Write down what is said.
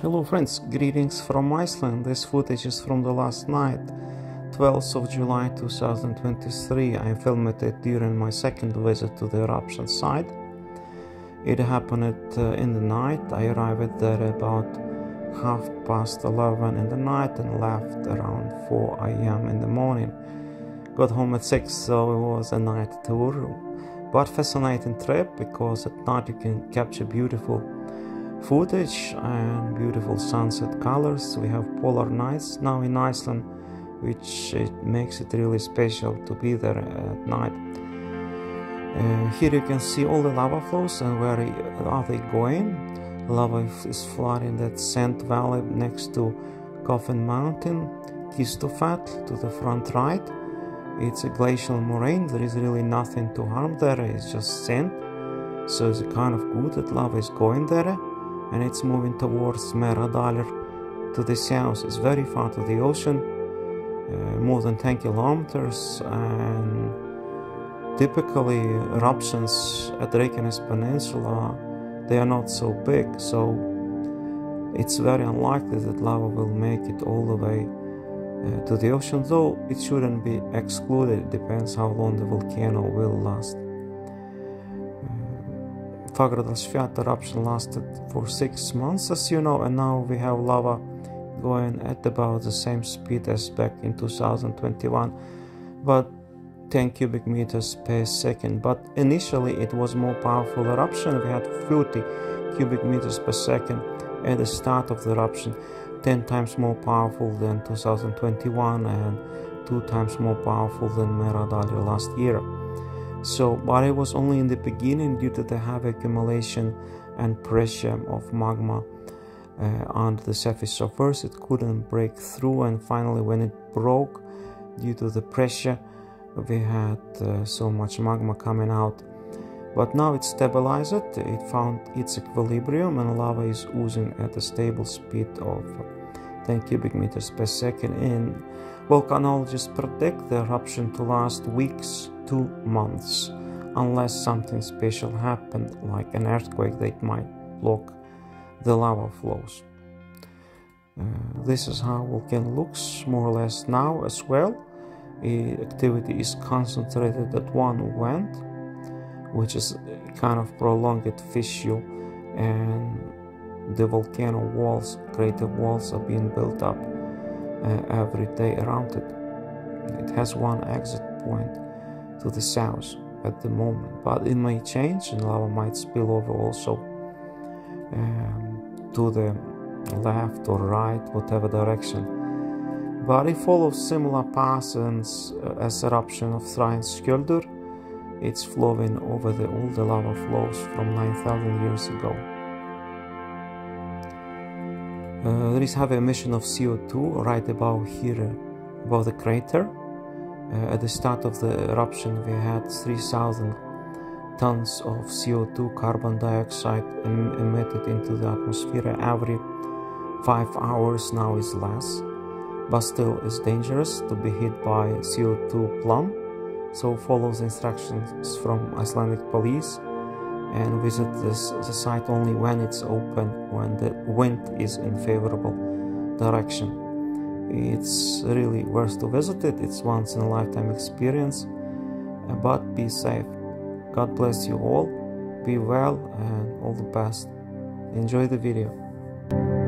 Hello friends, greetings from Iceland. This footage is from the last night, 12th of July 2023. I filmed it during my second visit to the eruption site. It happened uh, in the night. I arrived there about half past 11 in the night and left around 4 am in the morning. Got home at 6, so it was a night tour. But fascinating trip because at night you can capture beautiful footage and beautiful sunset colors. We have polar nights now in Iceland, which it makes it really special to be there at night. Uh, here you can see all the lava flows and where are they going. Lava is flooding that sand valley next to Coffin Mountain, Kistufell to the front right. It's a glacial moraine. There is really nothing to harm there. It's just sand. So it's kind of good that lava is going there and it's moving towards Meradalir to the south. It's very far to the ocean, uh, more than 10 kilometers, and typically eruptions at Reykjanes Peninsula they are not so big, so it's very unlikely that lava will make it all the way uh, to the ocean, though it shouldn't be excluded. It depends how long the volcano will last. Fagradalsfjall eruption lasted for six months, as you know, and now we have lava going at about the same speed as back in 2021, but 10 cubic meters per second. But initially, it was more powerful eruption. We had 30 cubic meters per second at the start of the eruption, 10 times more powerful than 2021 and two times more powerful than Meradalir last year. So, but it was only in the beginning due to the heavy accumulation and pressure of magma uh, on the surface of Earth. It couldn't break through, and finally, when it broke, due to the pressure, we had uh, so much magma coming out. But now it's stabilized, it found its equilibrium, and lava is oozing at a stable speed of 10 cubic meters per second. And volcanologists predict the eruption to last weeks to months unless something special happened like an earthquake that might block the lava flows. Uh, this is how volcano looks more or less now as well. Activity is concentrated at one vent, which is kind of prolonged fissure, and the volcano walls, crater walls, are being built up uh, every day around it. It has one exit point to the south at the moment, but it may change and lava might spill over also um, to the left or right, whatever direction. But it follows similar patterns uh, as eruption of Skjoldur. It's flowing over the the lava flows from 9,000 years ago. Uh, there is heavy emission of CO2 right above here, above the crater. Uh, at the start of the eruption, we had 3,000 tons of CO2 carbon dioxide em emitted into the atmosphere every five hours. Now is less, but still it's dangerous to be hit by CO2 plum. So follows instructions from Icelandic police and visit this, the site only when it's open, when the wind is in favorable direction. It's really worth to visit it. It's once in a lifetime experience. Uh, but be safe. God bless you all. Be well and all the best. Enjoy the video.